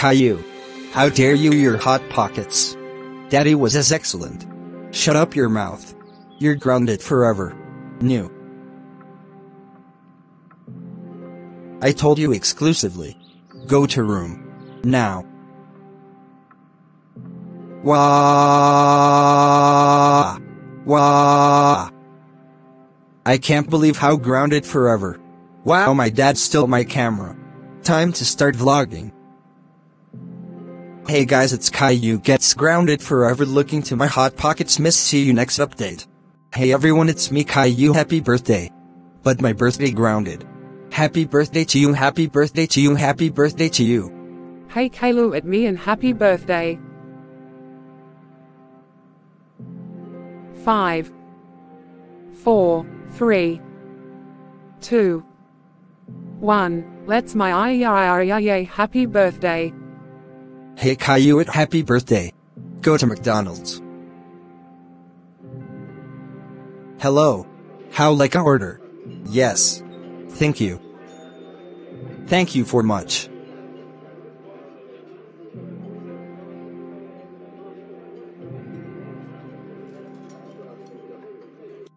Caillou. How dare you your hot pockets. Daddy was as excellent. Shut up your mouth. You're grounded forever. New. I told you exclusively. Go to room. Now. Wah! Wah! I can't believe how grounded forever. Wow my dad stole my camera. Time to start vlogging. Hey guys it's Caillou gets grounded forever looking to my hot pockets miss see you next update. Hey everyone it's me Caillou happy birthday. But my birthday grounded. Happy birthday to you happy birthday to you happy birthday to you. Hey Caillou at me and happy birthday. 5 4 3 2 1 Let's my I happy birthday. Hey Caillou happy birthday. Go to McDonald's. Hello. How like a order? Yes. Thank you. Thank you for much.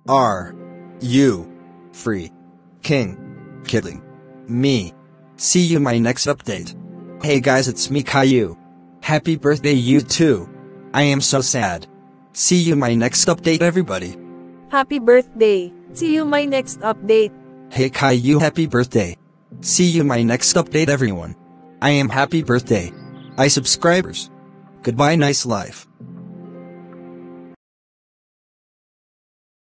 Are you free? King. Kidding. Me. See you my next update. Hey guys it's me Caillou. Happy birthday you too. I am so sad. See you my next update everybody. Happy birthday. See you my next update. Hey Caillou happy birthday. See you my next update everyone. I am happy birthday. I subscribers. Goodbye nice life.